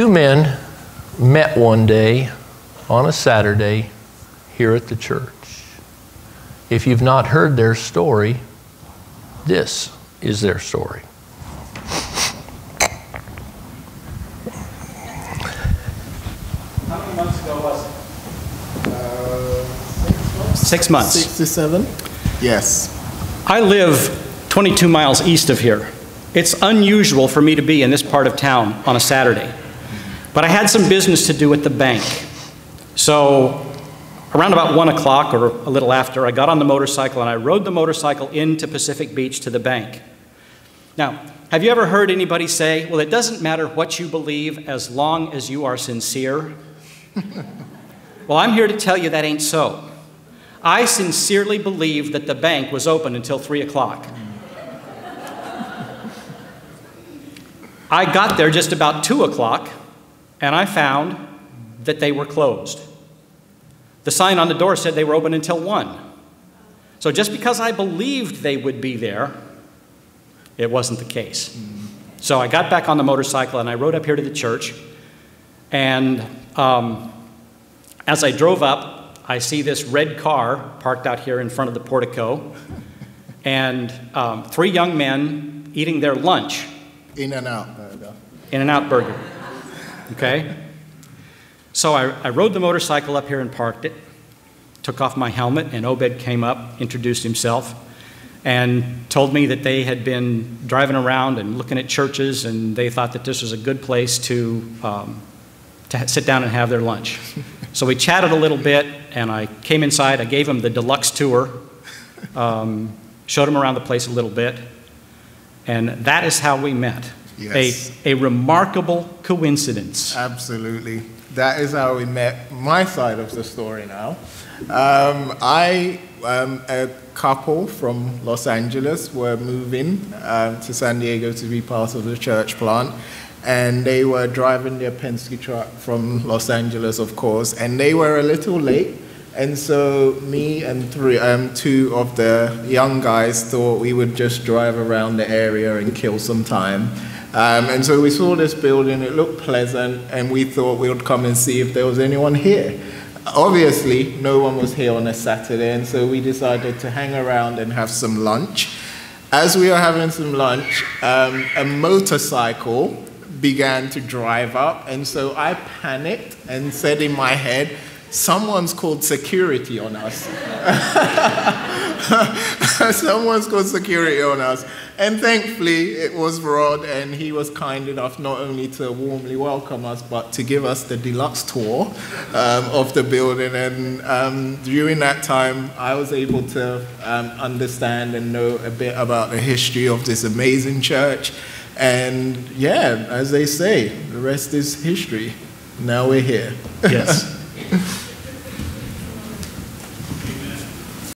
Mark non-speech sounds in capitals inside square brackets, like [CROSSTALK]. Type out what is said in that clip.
two men met one day on a Saturday here at the church. If you've not heard their story, this is their story. How many months ago was it? Uh, Six months. Six to seven? Yes. I live 22 miles east of here. It's unusual for me to be in this part of town on a Saturday. But I had some business to do at the bank. So around about 1 o'clock or a little after, I got on the motorcycle and I rode the motorcycle into Pacific Beach to the bank. Now, have you ever heard anybody say, well, it doesn't matter what you believe as long as you are sincere? [LAUGHS] well, I'm here to tell you that ain't so. I sincerely believed that the bank was open until 3 o'clock. I got there just about 2 o'clock, and I found that they were closed. The sign on the door said they were open until 1. So just because I believed they would be there, it wasn't the case. So I got back on the motorcycle and I rode up here to the church. And um, as I drove up, I see this red car parked out here in front of the portico, and um, three young men eating their lunch. In and out. In and out burger. Okay? So I, I rode the motorcycle up here and parked it, took off my helmet, and Obed came up, introduced himself, and told me that they had been driving around and looking at churches, and they thought that this was a good place to, um, to sit down and have their lunch. [LAUGHS] So we chatted a little bit, and I came inside. I gave him the deluxe tour, um, showed him around the place a little bit, and that is how we met. Yes. A, a remarkable coincidence. Absolutely. That is how we met. My side of the story now. Um, I, um, a couple from Los Angeles, were moving um, to San Diego to be part of the church plant. And they were driving their Penske truck from Los Angeles, of course, and they were a little late. And so me and three, um, two of the young guys thought we would just drive around the area and kill some time. Um, and so we saw this building, it looked pleasant, and we thought we would come and see if there was anyone here. Obviously, no one was here on a Saturday, and so we decided to hang around and have some lunch. As we were having some lunch, um, a motorcycle began to drive up, and so I panicked and said in my head, Someone's called security on us. [LAUGHS] [LAUGHS] Someone's called security on us. And thankfully, it was Rod, and he was kind enough not only to warmly welcome us, but to give us the deluxe tour um, of the building. And um, during that time, I was able to um, understand and know a bit about the history of this amazing church. And yeah, as they say, the rest is history. Now we're here. Yes. [LAUGHS]